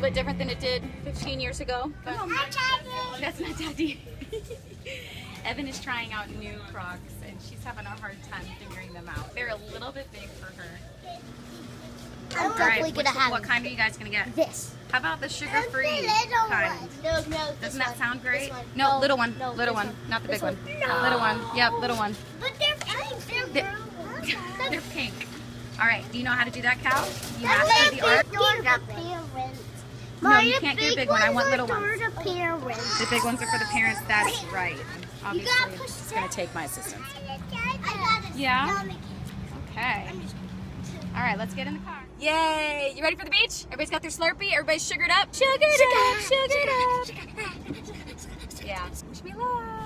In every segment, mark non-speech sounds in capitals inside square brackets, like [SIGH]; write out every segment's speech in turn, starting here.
peeps. It's a little bit different than it did 15 years ago. But that's not Daddy. [LAUGHS] Evan is trying out new Crocs and she's having a hard time figuring them out. They're a little bit big for her. I'm All definitely gonna have what kind are you guys gonna get? this. How about the sugar-free kind? one. No, no. Doesn't that one. sound great? One. No, little one, no, little this one, not the This big one. No. Little one, yep, little one. But they're pink. They're They- brown. [LAUGHS] They're pink. All right, do you know how to do that, Cal? You mastered the art? No, you can't get a big one. I want little ones. The big ones are for the parents. That's right. Obviously, it's gonna take my assistance. I got it. Yeah? Okay. All right, let's get in the car. Yay! You ready for the beach? Everybody's got their Slurpee. Everybody's sugared up. Sugared up. Sugared up. Yeah. Wish me luck.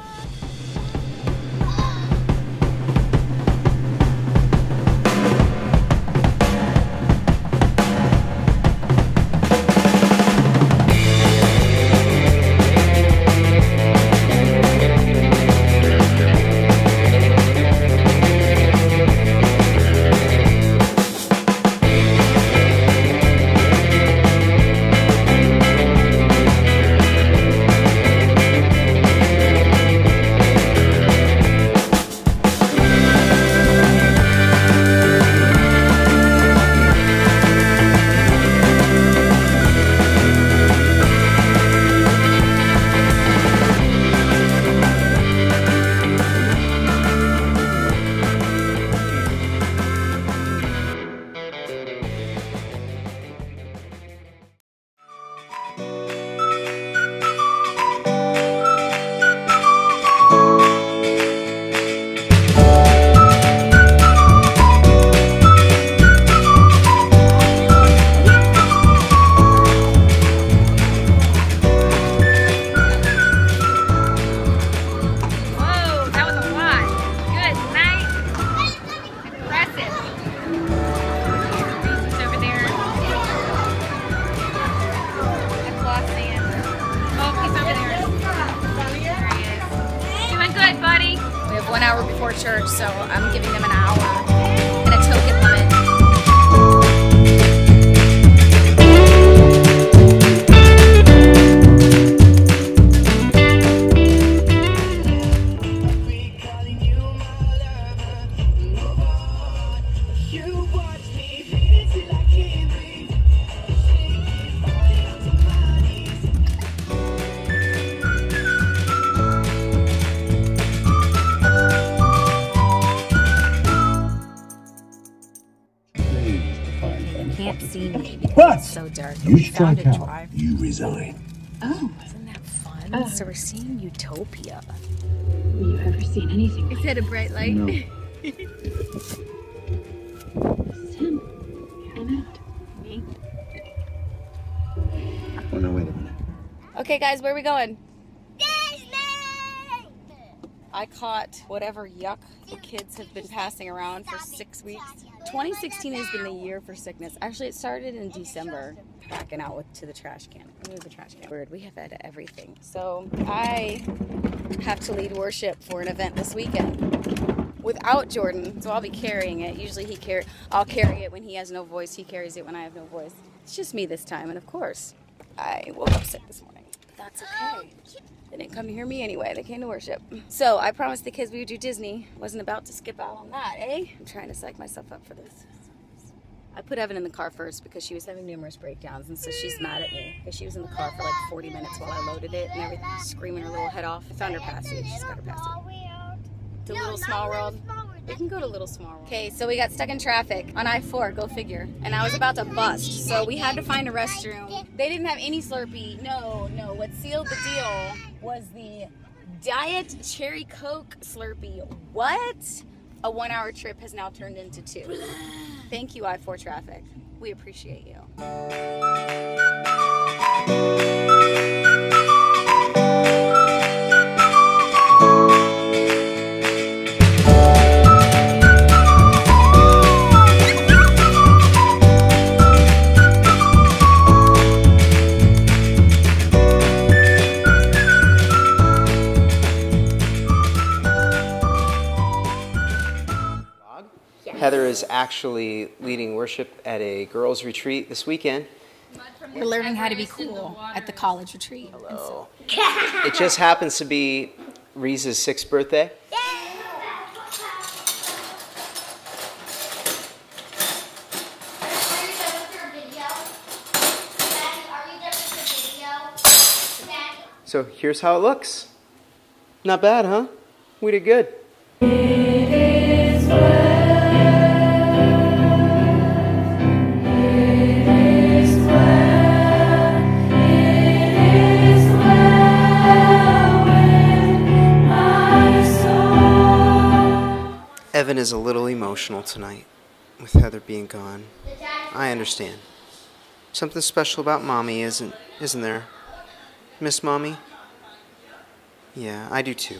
Church, so I'm giving them an hour see me because What? it's so dark. You strike out. drive. You resign. Oh, isn't that fun? Uh. So we're seeing Zootopia. Have you ever seen anything Is it a bright light? No. This is him. Annette. Me. Oh no, wait a minute. Okay, guys, where are we going? I caught whatever yuck the kids have been passing around for six weeks. 2016 has been the year for sickness. Actually, it started in December, backing out with to the trash can. Move the trash can. We have had everything. So I have to lead worship for an event this weekend without Jordan. So I'll be carrying it. Usually he carry. I'll carry it when he has no voice. He carries it when I have no voice. It's just me this time, and of course, I woke up sick this morning. That's okay. They didn't come to hear me anyway. They came to worship. So I promised the kids we would do Disney. Wasn't about to skip out on that, eh? I'm trying to psych myself up for this. I put Evan in the car first because she was having numerous breakdowns, and so she's mad at me because she was in the car for like 40 minutes while I loaded it and everything, screaming her little head off. I found her passage. She's got her passage. To Little Small World. We can go to Little Small World. Okay, so we got stuck in traffic on I-4, go figure. And I was about to bust, so we had to find a restroom. They didn't have any Slurpee. No, no. What sealed the deal was the Diet Cherry Coke Slurpee. What? A one-hour trip has now turned into two. [LAUGHS] Thank you, I-4 traffic. We appreciate you. Heather is actually leading worship at a girls' retreat this weekend. we're learning how to be cool at the college retreat. So- It just happens to be Rees' sixth birthday. So here's how it looks. Not bad, huh? We did good. Is a little emotional tonight with Heather being gone. I understand. Something special about mommy isn't isn't there? Miss mommy? Yeah, I do too.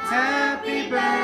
Happy birthday